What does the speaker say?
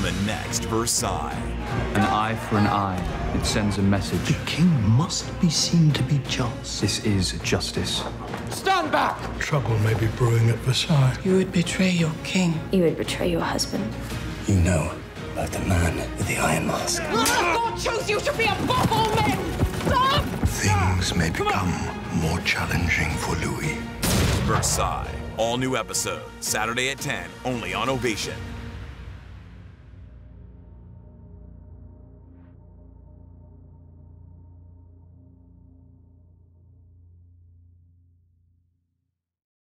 on the next Versailles. An eye for an eye. It sends a message. The king must be seen to be just. This is justice. Stand back! Trouble may be brewing at Versailles. You would betray your king. You would betray your husband. You know about the man with the iron mask. God chose you to be above all men! Stop! Things may become more challenging for Louis. Versailles. All new episode, Saturday at 10, only on Ovation.